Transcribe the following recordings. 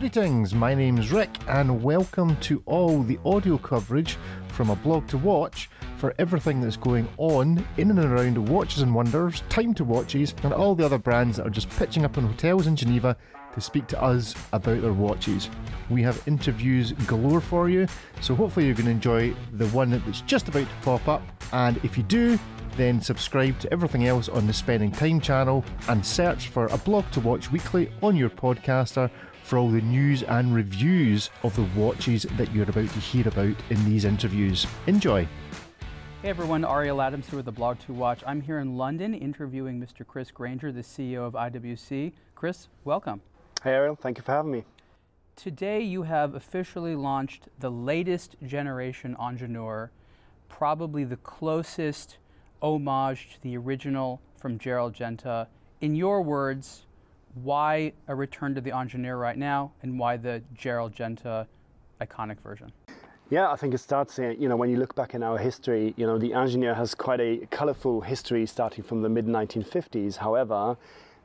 Greetings, my name's Rick, and welcome to all the audio coverage from a blog to watch for everything that's going on in and around Watches and Wonders, Time to Watches, and all the other brands that are just pitching up in hotels in Geneva to speak to us about their watches. We have interviews galore for you, so hopefully you're going to enjoy the one that's just about to pop up. And if you do, then subscribe to everything else on the Spending Time channel and search for a blog to watch weekly on your podcaster for all the news and reviews of the watches that you're about to hear about in these interviews. Enjoy. Hey everyone, Ariel Adams here with the Blog to Watch. I'm here in London interviewing Mr. Chris Grainger, the CEO of IWC. Chris, welcome. Hey Ariel, thank you for having me. Today you have officially launched the latest generation Ingenieur, probably the closest homage to the original from Gerald Genta. In your words, why a return to the Ingenieur right now and why the Gerald Genta iconic version? Yeah, I think it starts, uh, you know, when you look back in our history, you know, the Ingenieur has quite a colorful history starting from the mid 1950s. However,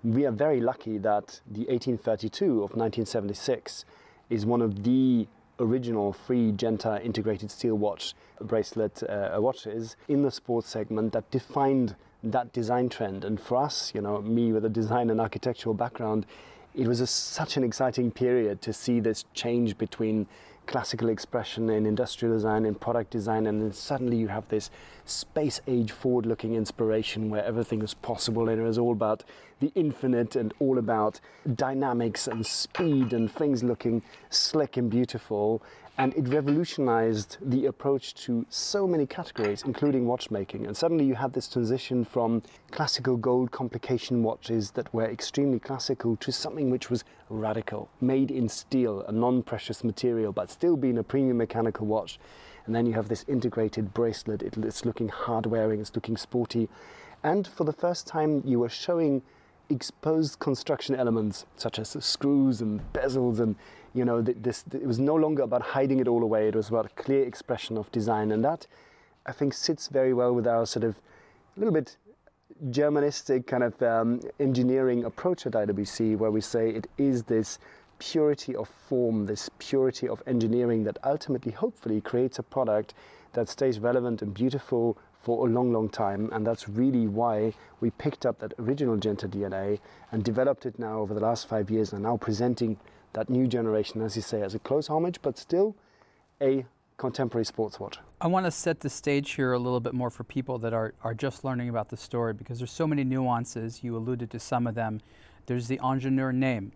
we are very lucky that the 1832 of 1976 is one of the original free Genta integrated steel watch bracelet uh, watches in the sports segment that defined that design trend. And for us, you know, me with a design and architectural background, it was a, such an exciting period to see this change between classical expression in industrial design and product design and then suddenly you have this space age forward looking inspiration where everything is possible and it was all about the infinite and all about dynamics and speed and things looking slick and beautiful and it revolutionized the approach to so many categories, including watchmaking. And suddenly you had this transition from classical gold complication watches that were extremely classical to something which was radical, made in steel, a non precious material, but still being a premium mechanical watch. And then you have this integrated bracelet, it's looking hard wearing, it's looking sporty. And for the first time, you were showing exposed construction elements such as screws and bezels and you know, this, it was no longer about hiding it all away. It was about clear expression of design. And that, I think, sits very well with our sort of a little bit Germanistic kind of um, engineering approach at IWC, where we say it is this purity of form, this purity of engineering that ultimately, hopefully, creates a product that stays relevant and beautiful for a long, long time. And that's really why we picked up that original Genta DNA and developed it now over the last five years and now presenting that new generation, as you say, as a close homage, but still a contemporary sports watch. I want to set the stage here a little bit more for people that are, are just learning about the story because there's so many nuances. You alluded to some of them. There's the Ingenieur name.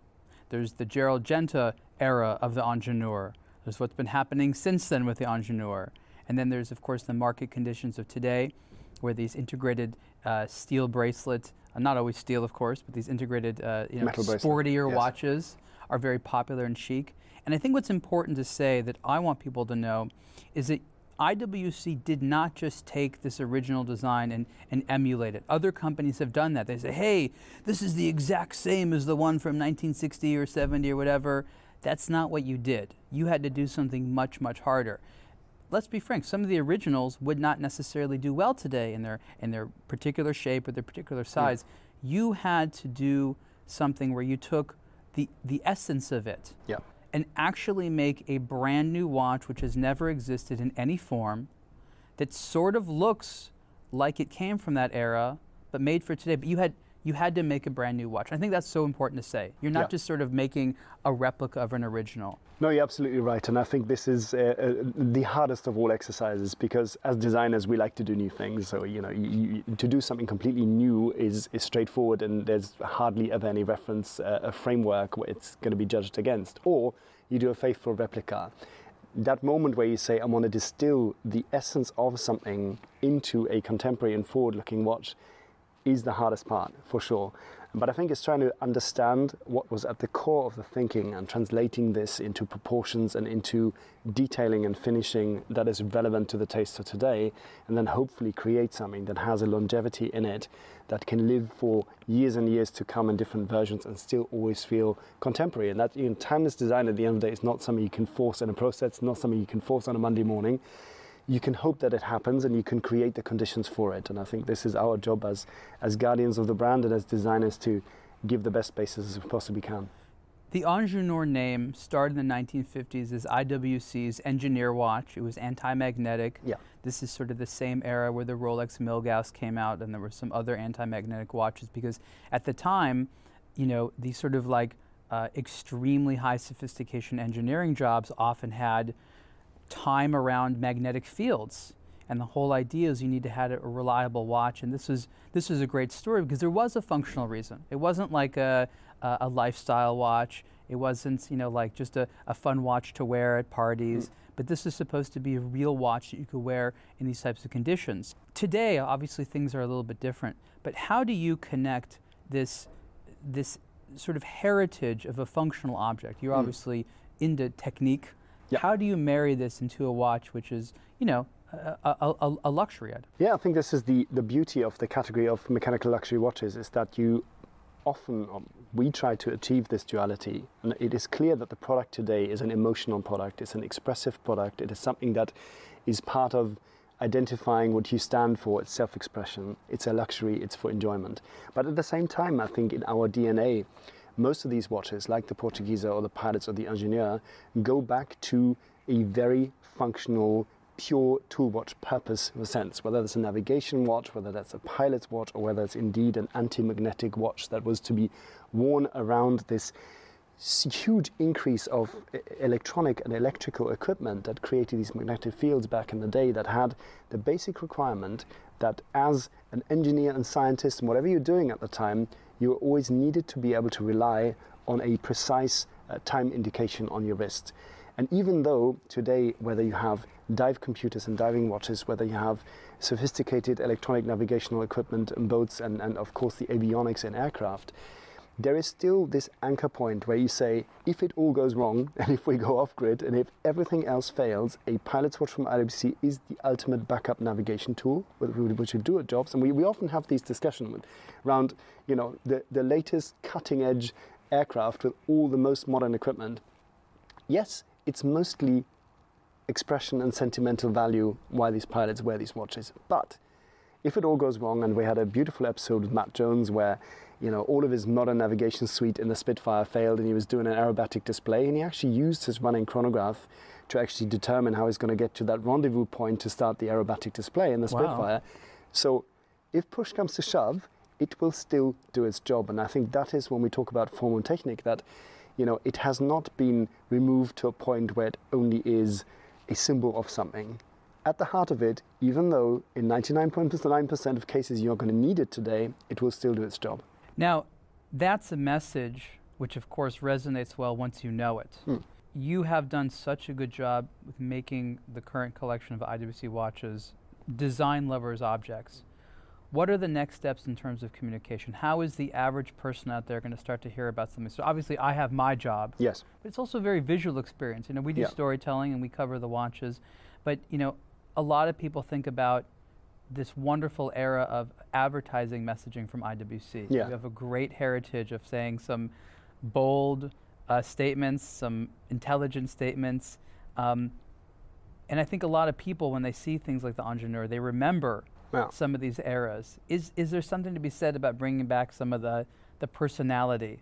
There's the Gerald Genta era of the Ingenieur. There's what's been happening since then with the Ingenieur. And then there's, of course, the market conditions of today where these integrated uh, steel bracelets, uh, not always steel, of course, but these integrated, uh, you know, sportier yes. watches are very popular and chic. And I think what's important to say that I want people to know is that IWC did not just take this original design and, and emulate it. Other companies have done that. They say, hey, this is the exact same as the one from 1960 or 70 or whatever. That's not what you did. You had to do something much, much harder. Let's be frank, some of the originals would not necessarily do well today in their, in their particular shape or their particular size. Yeah. You had to do something where you took the, the essence of it yeah. and actually make a brand new watch which has never existed in any form that sort of looks like it came from that era but made for today. But you had you had to make a brand new watch. I think that's so important to say. You're not yeah. just sort of making a replica of an original. No, you're absolutely right. And I think this is uh, uh, the hardest of all exercises because as designers, we like to do new things. So, you know, you, you, to do something completely new is, is straightforward and there's hardly ever any reference, uh, a framework where it's going to be judged against. Or you do a faithful replica. That moment where you say, I want to distill the essence of something into a contemporary and forward looking watch is the hardest part for sure. But I think it's trying to understand what was at the core of the thinking and translating this into proportions and into detailing and finishing that is relevant to the taste of today, and then hopefully create something that has a longevity in it that can live for years and years to come in different versions and still always feel contemporary. And that you know, timeless design at the end of the day is not something you can force in a process, not something you can force on a Monday morning you can hope that it happens and you can create the conditions for it. And I think this is our job as, as guardians of the brand and as designers to give the best spaces as we possibly can. The Ingenieur name started in the 1950s as IWC's engineer watch. It was anti-magnetic. Yeah. This is sort of the same era where the Rolex Milgauss came out, and there were some other anti-magnetic watches because at the time, you know, these sort of like uh, extremely high sophistication engineering jobs often had time around magnetic fields. And the whole idea is you need to have a reliable watch. And this is this is a great story because there was a functional reason. It wasn't like a, a, a lifestyle watch. It wasn't you know like just a, a fun watch to wear at parties. Mm. But this is supposed to be a real watch that you could wear in these types of conditions. Today, obviously, things are a little bit different. But how do you connect this this sort of heritage of a functional object? You're mm. obviously into technique. Yep. How do you marry this into a watch which is, you know, a, a, a, luxury item. Yeah, I think this is the, the beauty of the category of mechanical luxury watches is that you often, um, we try to achieve this duality. And it is clear that the product today is an emotional product, it's an expressive product, it is something that is part of identifying what you stand for, it's self expression, it's a luxury, it's for enjoyment. But at the same time, I think in our DNA, most of these watches, like the Portugieser or the Pilots or the Ingenieur, go back to a very functional pure tool watch purpose in a sense, whether that's a navigation watch, whether that's a pilot's watch, or whether it's indeed an anti-magnetic watch that was to be worn around this huge increase of electronic and electrical equipment that created these magnetic fields back in the day that had the basic requirement that as an engineer and scientist and whatever you're doing at the time, you always needed to be able to rely on a precise uh, time indication on your wrist. And even though today, whether you have dive computers and diving watches, whether you have sophisticated electronic navigational equipment in boats and, and of course the avionics in aircraft, there is still this anchor point where you say, if it all goes wrong and if we go off grid and if everything else fails, a pilot's watch from IWC is the ultimate backup navigation tool which will do at jobs. And we, we often have these discussions around, you know, the, the latest cutting edge aircraft with all the most modern equipment. Yes, it's mostly expression and sentimental value why these pilots wear these watches. But if it all goes wrong, and we had a beautiful episode with Matt Jones where you know all of his modern navigation suite in the Spitfire failed, and he was doing an aerobatic display, and he actually used his running chronograph to actually determine how he's going to get to that rendezvous point to start the aerobatic display in the Spitfire. Wow. So, if push comes to shove, it will still do its job, and I think that is when we talk about form and technique that you know, it has not been removed to a point where it only is a symbol of something. At the heart of it, even though in 99.9% of cases you're going to need it today, it will still do its job. Now, that's a message which, of course, resonates well once you know it. Hmm. You have done such a good job with making the current collection of IWC watches design lovers objects what are the next steps in terms of communication? How is the average person out there going to start to hear about something? So obviously, I have my job. Yes. But it's also a very visual experience. You know, we do yeah. storytelling and we cover the watches, but you know, a lot of people think about this wonderful era of advertising messaging from IWC. Yeah. We have a great heritage of saying some bold uh, statements, some intelligent statements. Um, and I think a lot of people, when they see things like the Ingenieur, they remember yeah. some of these eras. Is is there something to be said about bringing back some of the the personality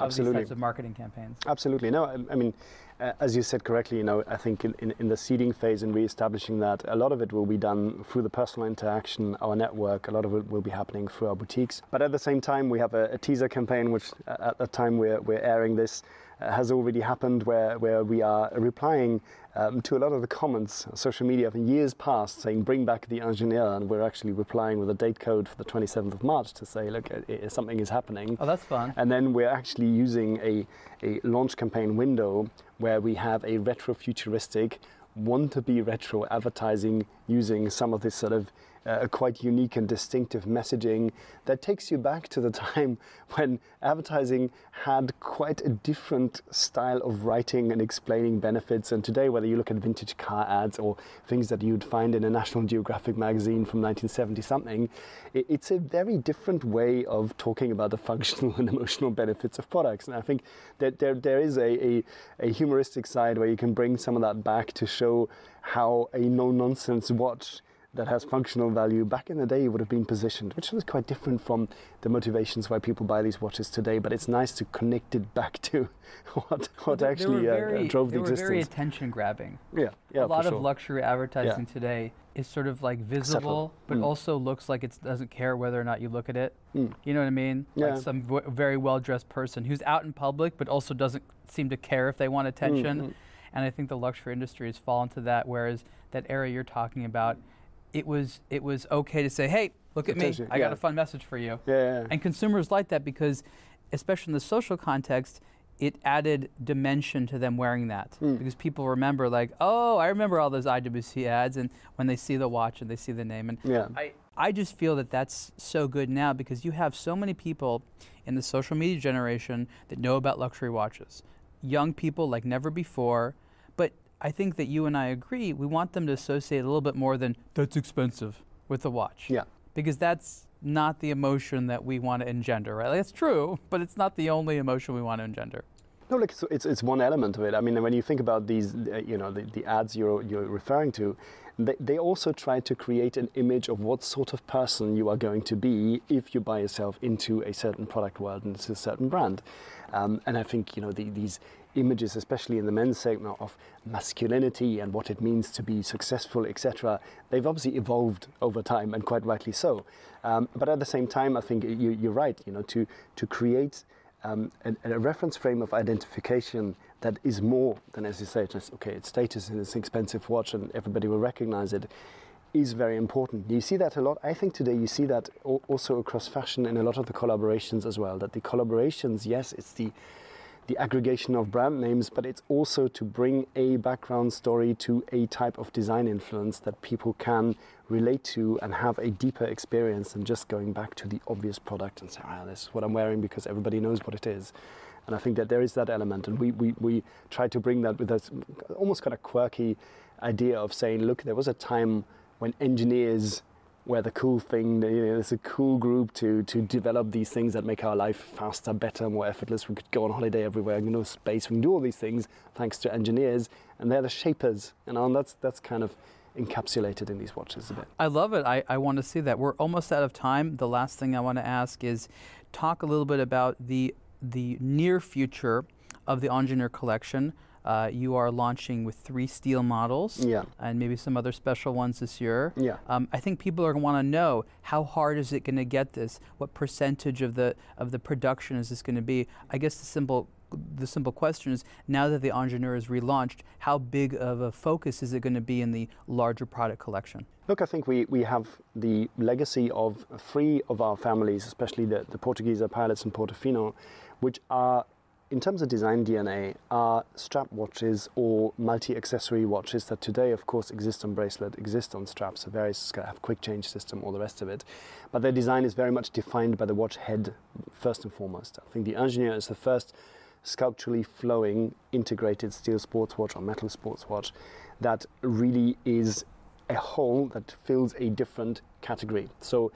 Absolutely. these types of marketing campaigns? Absolutely. No, I, I mean, uh, as you said correctly, you know, I think in, in, the seeding phase and re-establishing that, a lot of it will be done through the personal interaction, our network. A lot of it will be happening through our boutiques. But at the same time, we have a, a teaser campaign, which uh, at the time we're, we're airing this, has already happened, where, where we are replying um, to a lot of the comments on social media from years past saying bring back the Ingenieur and we're actually replying with a date code for the 27th of March to say look it, it, something is happening. Oh that's fun. And then we're actually using a, a launch campaign window where we have a retro futuristic want to be retro advertising using some of this sort of a quite unique and distinctive messaging that takes you back to the time when advertising had quite a different style of writing and explaining benefits. And today, whether you look at vintage car ads or things that you'd find in a National Geographic magazine from 1970 something, it's a very different way of talking about the functional and emotional benefits of products. And I think that there, there is a, a, a humoristic side where you can bring some of that back to show how a no nonsense watch that has functional value back in the day would have been positioned, which was quite different from the motivations why people buy these watches today. But it's nice to connect it back to what, what They- they actually uh, very, uh, drove they the were very attention grabbing. yeah, yeah, a lot of luxury advertising today is sort of like visible, but Mm. also looks like it doesn't care whether or not you look at it. Mm. You know what I mean? Yeah. Like some v- very well dressed person who's out in public, but also doesn't seem to care if they want attention. mm. And I think the luxury industry has fallen to that. Whereas that area you're talking about, it was it was okay to say, "Hey, look at me! I got yeah. a fun message for you." Yeah, yeah, yeah. And consumers like that because, especially in the social context, it added dimension to them wearing that. Mm. Because people remember, like, oh, I remember all those IWC ads, and when they see the watch and they see the name. And yeah. I, I just feel that that's so good now because you have so many people in the social media generation that know about luxury watches. Young people like never before. I think that you and I agree, we want them to associate a little bit more than that's expensive with the watch Yeah. because that's not the emotion that we want to engender, right? Like, it's true, but it's not the only emotion we want to engender. No, look, it's, it's, it's one element of it. I mean, when you think about these, uh, you know, the, the ads you're, you're referring to, they, they also try to create an image of what sort of person you are going to be if you buy yourself into a certain product world and it's a certain brand. Um, and I think, you know, the, these images, especially in the men's segment of masculinity and what it means to be successful, etc., they've obviously evolved over time and quite rightly so. Um, but at the same time, I think you, you're right, you know, to, to create um, a, a reference frame of identification that is more than, as you say, just okay, it's status and it's an expensive watch and everybody will recognize it, is very important. You see that a lot. I think today you see that also across fashion in a lot of the collaborations as well. That the collaborations, yes, it's the the aggregation of brand names, but it's also to bring a background story to a type of design influence that people can relate to and have a deeper experience than just going back to the obvious product and say, ah, this is what I'm wearing because everybody knows what it is. And I think that there is that element, and we, we, we try to bring that with this almost kind of quirky idea of saying, look, there was a time when engineers were the cool thing. It's a cool group to to develop these things that make our life faster, better, more effortless. We could go on holiday everywhere, you know, space. We can do all these things thanks to engineers, and they're the shapers. You know, and that's that's kind of encapsulated in these watches a bit. I love it. I, I want to see that. We're almost out of time. The last thing I want to ask is talk a little bit about the the near future of the Engineer collection. Uh, you are launching with three steel models Yeah. and maybe some other special ones this year. Yeah. Um, I think people are going to want to know how hard is it going to get this? What percentage of the of the production is this going to be? I guess the simple the simple question is now that the Engineer is relaunched, how big of a focus is it going to be in the larger product collection? Look, I think we, we have the legacy of three of our families, especially the, the Portuguese pilots and Portofino, which are, in terms of design DNA, are strap watches or multi-accessory watches that today, of course, exist on bracelet, exist on straps, so various have quick change system, all the rest of it. But their design is very much defined by the watch head first and foremost. I think the Engineer is the first sculpturally flowing integrated steel sports watch or metal sports watch that really is a whole that fills a different category. So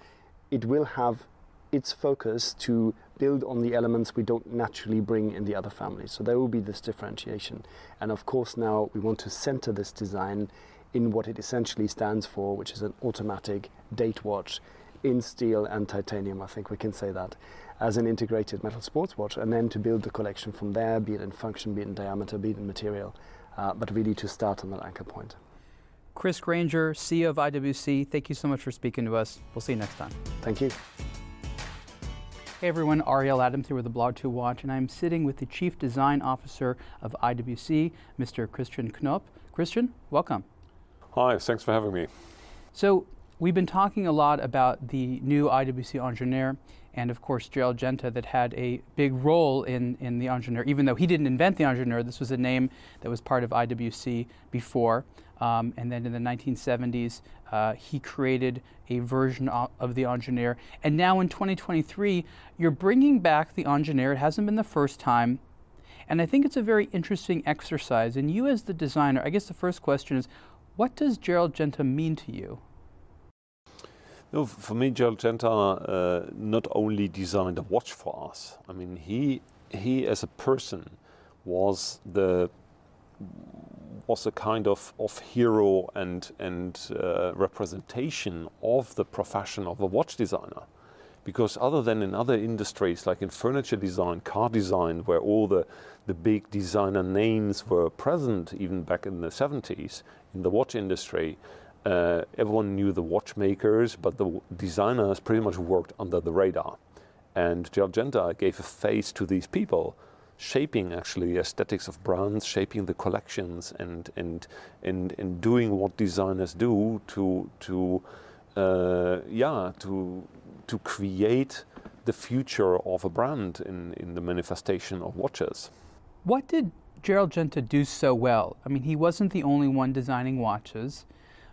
it will have its focus to build on the elements we don't naturally bring in the other families. So there will be this differentiation. And of course, now we want to center this design in what it essentially stands for, which is an automatic date watch in steel and titanium. I think we can say that as an integrated metal sports watch, and then to build the collection from there, be it in function, be it in diameter, be it in material, uh, but really to start on that anchor point. Chris Grainger, CEO of IWC, thank you so much for speaking to us. We'll see you next time. Thank you. Hey everyone, Ariel Adams here with the Blog to Watch, and I'm sitting with the Chief Design Officer of IWC, Mr. Christian Knoop. Christian, welcome. Hi, thanks for having me. So, we've been talking a lot about the new IWC Engineer, and of course, Gerald Genta, that had a big role in, in the Engineer. Even though he didn't invent the Engineer, this was a name that was part of IWC before. Um, and then in the 1970s, uh, he created a version of the Engineer. And now in 2023, you're bringing back the Engineer. It hasn't been the first time. And I think it's a very interesting exercise. And you, as the designer, I guess the first question is what does Gerald Genta mean to you? No, for me, Gerald Genta uh, not only designed a watch for us. I mean, he he as a person was the was a kind of, of hero and, and uh, representation of the profession of a watch designer. Because other than in other industries, like in furniture design, car design, where all the, the big designer names were present, even back in the 70s, in the watch industry, uh, everyone knew the watchmakers, but the designers pretty much worked under the radar. And Gerald Genta gave a face to these people shaping actually the aesthetics of brands, shaping the collections, and and and, and doing what designers do to to uh, yeah to to create the future of a brand in, in the manifestation of watches. What did Gerald Genta do so well? I mean, he wasn't the only one designing watches,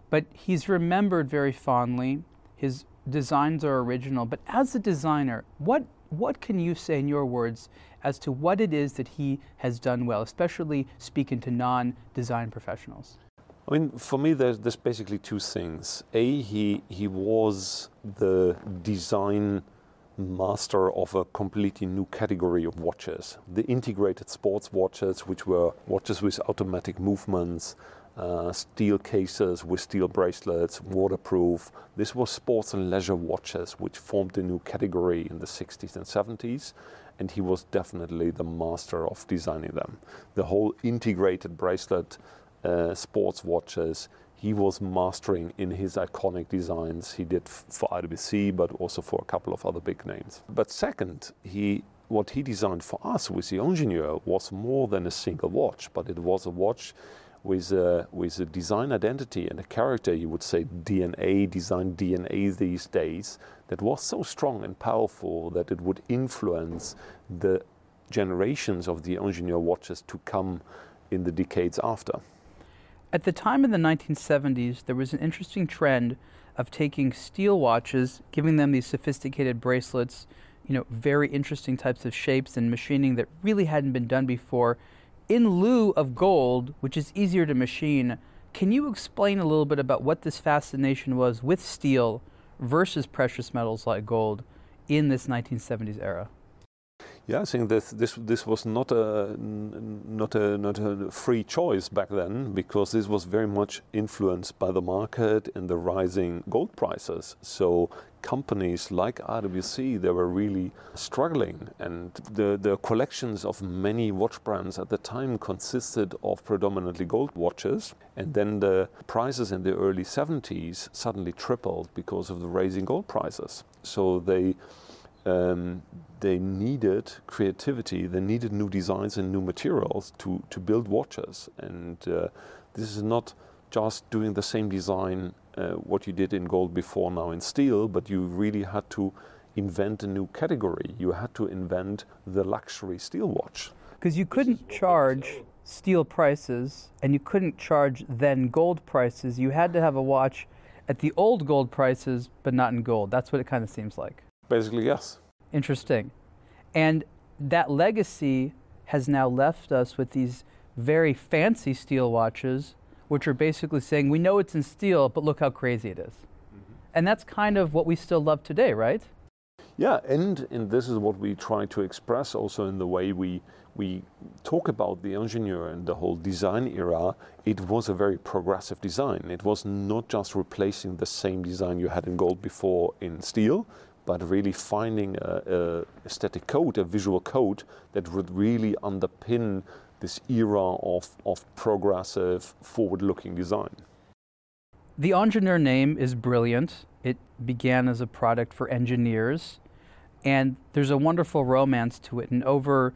but he's remembered very fondly. His designs are original, but as a designer, what what can you say in your words as to what it is that he has done well, especially speaking to non design professionals? I mean, for me, there's, there's basically two things. A, he, he was the design master of a completely new category of watches the integrated sports watches, which were watches with automatic movements, uh, steel cases with steel bracelets, waterproof. This was sports and leisure watches, which formed a new category in the 60s and 70s, and he was definitely the master of designing them. The whole integrated bracelet uh, sports watches he was mastering in his iconic designs. He did for IWC, but also for a couple of other big names. But second, he what he designed for us with the Ingenieur was more than a single watch, but it was a watch with a, with a design identity and a character, you would say DNA, design DNA these days, that was so strong and powerful that it would influence the generations of the Ingenieur watches to come in the decades after. At the time in the 1970s, there was an interesting trend of taking steel watches, giving them these sophisticated bracelets, you know, very interesting types of shapes and machining that really hadn't been done before, in lieu of gold, which is easier to machine, can you explain a little bit about what this fascination was with steel versus precious metals like gold in this 1970s era? Yeah, I think that this this was not a not a not a free choice back then because this was very much influenced by the market and the rising gold prices. So companies like IWC they were really struggling, and the the collections of many watch brands at the time consisted of predominantly gold watches, and then the prices in the early 70s suddenly tripled because of the rising gold prices. So they um, they needed creativity, they needed new designs and new materials to, to build watches. And uh, this is not just doing the same design Uh, what you did in gold before now in steel, but you really had to invent a new category. You had to invent the luxury steel watch. Because you couldn't charge steel prices and you couldn't charge then gold prices. You had to have a watch at the old gold prices, but not in gold. That's what it kind of seems like. Basically, yes. Interesting. And that legacy has now left us with these very fancy steel watches, which are basically saying, we know it's in steel, but look how crazy it is. Mm-hmm. And that's kind of what we still love today, right? Yeah, and, and this is what we try to express also in the way we, we talk about the Ingenieur and the whole design era. It was a very progressive design. It was not just replacing the same design you had in gold before in steel, but really finding a, a aesthetic code, a visual code that would really underpin this era of, of progressive, forward looking design. The Ingenieur name is brilliant. It began as a product for engineers, and there's a wonderful romance to it. And over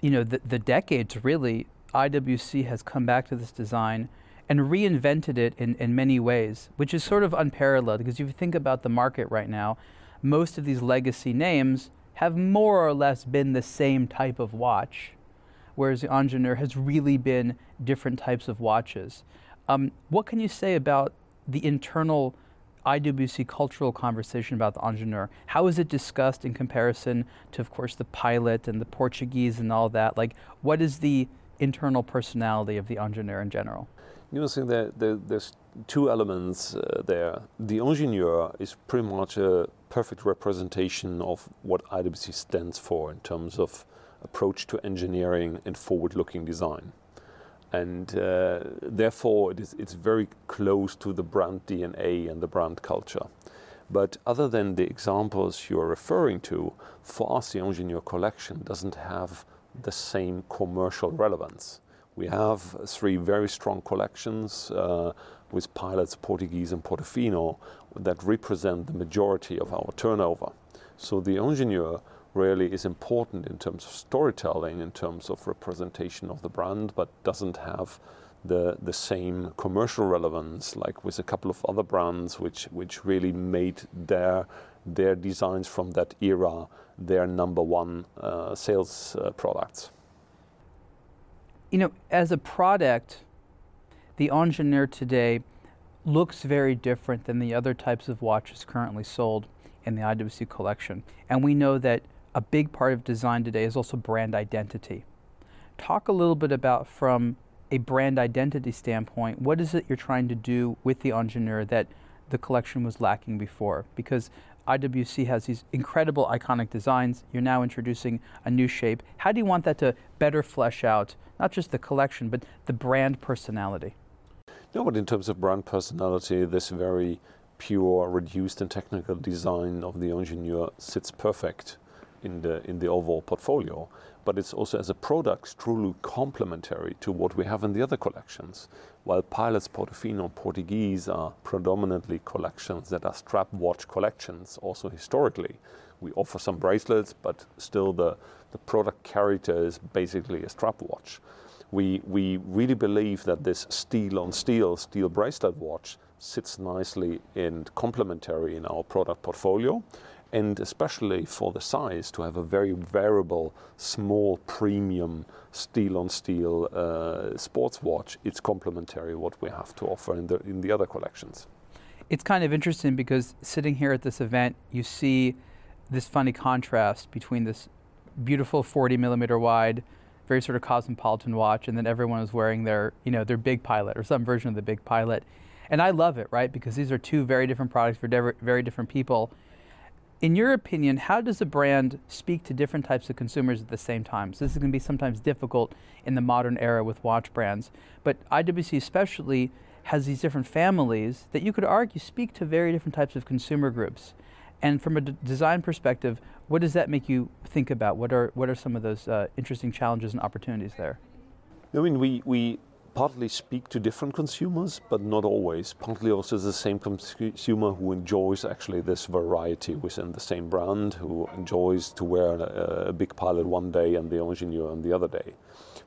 you know, the, the decades, really, IWC has come back to this design and reinvented it in, in many ways, which is sort of unparalleled because if you think about the market right now, most of these legacy names have more or less been the same type of watch, whereas the Ingenieur has really been different types of watches. Um, what can you say about the internal IWC cultural conversation about the Ingenieur? How is it discussed in comparison to, of course, the pilot and the Portuguese and all that? Like, what is the internal personality of the Ingenieur in general? You know, think that there's two elements uh, there. The Ingenieur is pretty much a perfect representation of what IWC stands for in terms of approach to engineering and forward-looking design. And uh, therefore, it is, it's very close to the brand DNA and the brand culture. But other than the examples you're referring to, for us, the Ingenieur collection doesn't have the same commercial relevance. We have three very strong collections uh, with pilots, Portuguese, and Portofino that represent the majority of our turnover. So the Ingenieur really is important in terms of storytelling, in terms of representation of the brand, but doesn't have the, the same commercial relevance like with a couple of other brands which, which really made their, their designs from that era their number one uh, sales uh, products. You know, as a product, the Ingenieur today looks very different than the other types of watches currently sold in the IWC collection. And we know that a big part of design today is also brand identity. Talk a little bit about from a brand identity standpoint, what is it you're trying to do with the Ingenieur that the collection was lacking before? Because IWC has these incredible iconic designs. You're now introducing a new shape. How do you want that to better flesh out not just the collection, but the brand personality? No, but in terms of brand personality, this very pure, reduced and technical design of the Ingenieur sits perfect in the in the overall portfolio but it's also as a product truly complementary to what we have in the other collections. While Pilots Portofino Portuguese are predominantly collections that are strap watch collections, also historically, we offer some bracelets, but still the, the product character is basically a strap watch. We, we really believe that this steel on steel, steel bracelet watch sits nicely and complementary in our product portfolio and especially for the size to have a very variable, small, premium steel on steel uh, sports watch, it's complementary what we have to offer in the in the other collections. It's kind of interesting because sitting here at this event, you see this funny contrast between this beautiful 40 millimeter wide, very sort of cosmopolitan watch, and then everyone is wearing their you know their big pilot or some version of the big pilot. And I love it, right? Because these are two very different products for very different people in your opinion, how does a brand speak to different types of consumers at the same time? So this is going to be sometimes difficult in the modern era with watch brands, but IWC especially has these different families that you could argue speak to very different types of consumer groups. And from a design perspective, what does that make you think about? What are what are some of those uh, interesting challenges and opportunities there? I mean, we we partly speak to different consumers, but not always. Partly also the same consumer who enjoys actually this variety within the same brand, who enjoys to wear a, a big pilot one day and the Ingenieur on the other day.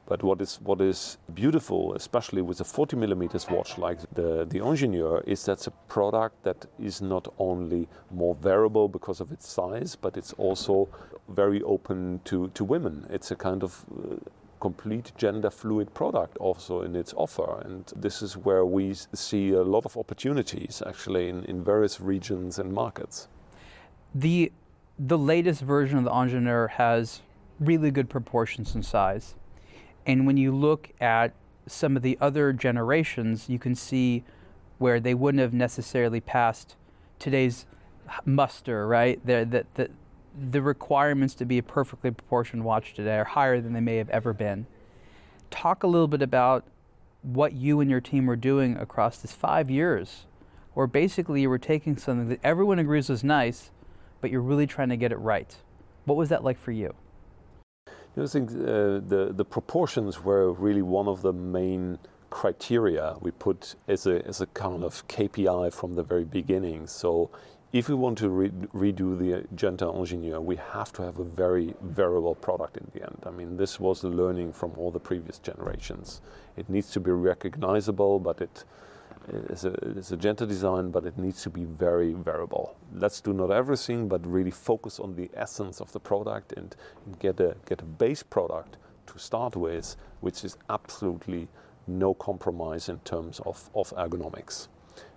But what is what is beautiful, especially with a 40 millimeters watch like the the Ingenieur, is that's a product that is not only more variable because of its size, but it's also very open to to women. It's a kind of uh, complete gender fluid product also in its offer. And this is where we see a lot of opportunities actually in, in various regions and markets. The, the latest version of the Ingenieur has really good proportions and size. And when you look at some of the other generations, you can see where they wouldn't have necessarily passed today's muster, right? That, that, the requirements to be a perfectly proportioned watch today are higher than they may have ever been. Talk a little bit about what you and your team were doing across this five years, where basically you were taking something that everyone agrees was nice, but you're really trying to get it right. What was that like for you? I think uh, the the proportions were really one of the main criteria we put as a as a kind of KPI from the very beginning. So if we want to re redo the Genta Ingenieur, we have to have a very variable product in the end. I mean, this was the learning from all the previous generations. It needs to be recognizable, but it is a, it's a Genta design, but it needs to be very variable. Let's do not everything, but really focus on the essence of the product and, and get a get a base product to start with, which is absolutely no compromise in terms of, of ergonomics.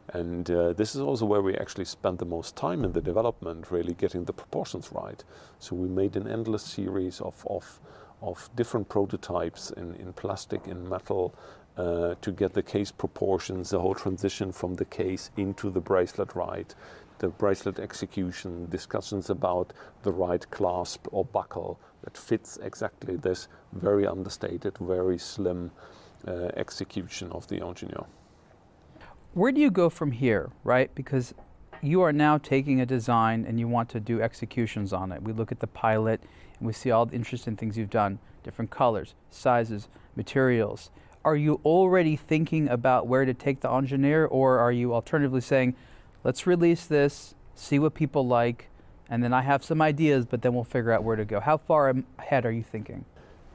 And uh, this is also where we actually spent the most time in the development, really getting the proportions right. So we made an endless series of, of, of different prototypes in, in plastic, in metal, uh, to get the case proportions, the whole transition from the case into the bracelet right, the bracelet execution, discussions about the right clasp or buckle that fits exactly this very understated, very slim uh, execution of the engineer. Where do you go from here, right? Because you are now taking a design and you want to do executions on it. We look at the pilot and we see all the interesting things you've done, different colors, sizes, materials. Are you already thinking about where to take the engineer or are you alternatively saying, let's release this, see what people like, and then I have some ideas, but then we'll figure out where to go. How far ahead are you thinking?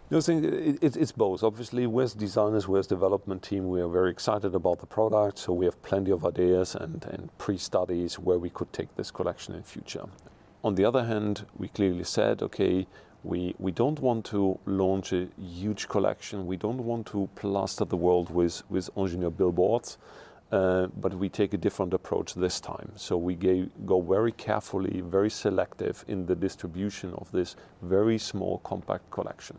No, it, it, it's both. Obviously, with designers, with development team, we are very excited about the product. So we have plenty of ideas and, and pre-studies where we could take this collection in future. On the other hand, we clearly said, okay, we, we don't want to launch a huge collection. We don't want to plaster the world with, with engineer billboards. Uh, but we take a different approach this time. So we gave, go very carefully, very selective in the distribution of this very small compact collection.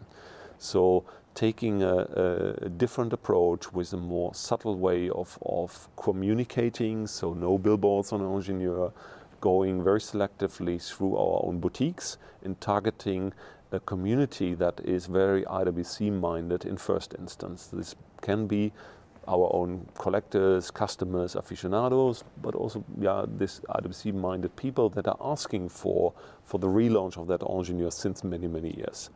So taking a, a, different approach with a more subtle way of, of communicating, so no billboards on Ingenieur, going very selectively through our own boutiques and targeting a community that is very IWC minded in first instance. This can be our own collectors, customers, aficionados, but also yeah, this IWC minded people that are asking for, for the relaunch of that Ingenieur since many, many years.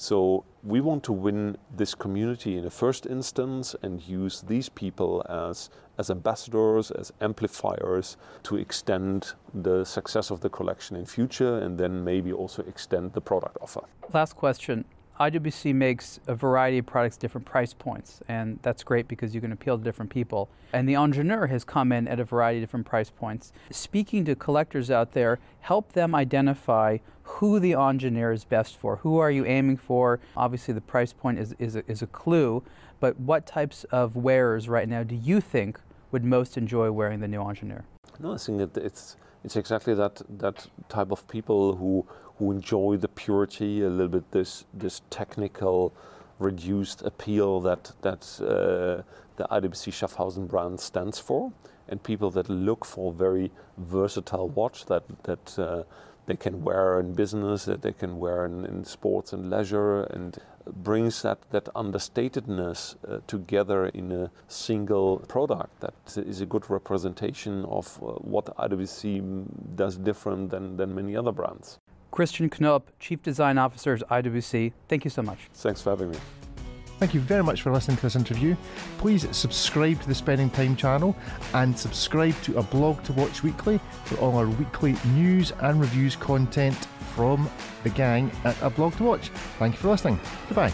So we want to win this community in the first instance and use these people as, as ambassadors, as amplifiers to extend the success of the collection in future and then maybe also extend the product offer. Last question. IWC makes a variety of products, different price points, and that's great because you can appeal to different people. And the Ingenieur has come in at a variety of different price points. Speaking to collectors out there, help them identify who the Ingenieur is best for. Who are you aiming for? Obviously, the price point is, is, a, is a clue, but what types of wearers right now do you think would most enjoy wearing the new Ingenieur? No, I think it, it's it's exactly that that type of people who who enjoy the purity, a little bit this this technical, reduced appeal that that uh, the IWC Schaffhausen brand stands for, and people that look for very versatile watch that that. Uh, they can wear in business, that they can wear in, in sports and leisure, and brings that, that understatedness uh, together in a single product that is a good representation of uh, what IWC does different than, than many other brands. Christian Knoop, Chief Design Officer at IWC, thank you so much. Thanks for having me. Thank you very much for listening to this interview. Please subscribe to the Spending Time channel and subscribe to a blog to watch weekly for all our weekly news and reviews content from the gang at a blog to watch. Thank you for listening. Goodbye.